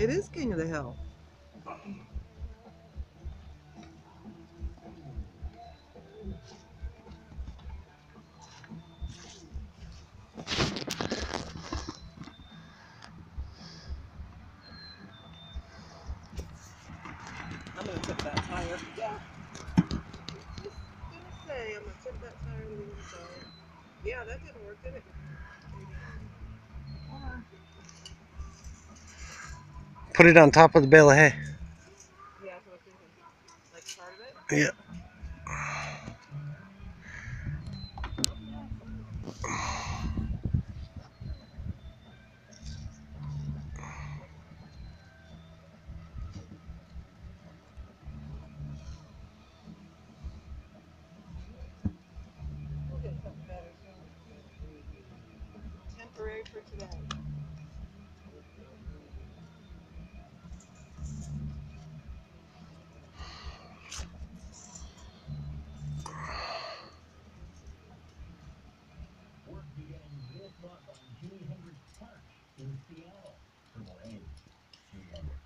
It is King of the Hill. I'm gonna tip that tire. Yeah. Just gonna say, I'm gonna tip that tire and leave it. Yeah, that didn't work, did it? Put it on top of the bale of hay. Yeah. Like? Yeah. For today. spot on Hill.